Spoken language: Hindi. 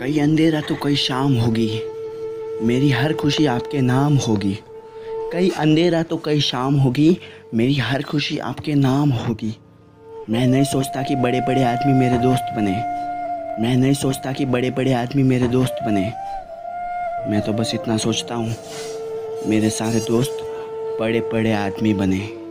कई अंधेरा तो कई शाम होगी। मेरी हर खुशी आपके नाम होगी। कई अंधेरा तो कई शाम होगी। मेरी हर खुशी आपके नाम होगी। मैं नहीं सोचता कि बड़े बड़े आदमी मेरे दोस्त बने। मैं नहीं सोचता कि बड़े बड़े आदमी मेरे दोस्त बने। मैं तो बस इतना सोचता हूँ। मेरे सारे दोस्त बड़े बड़े आदमी बने।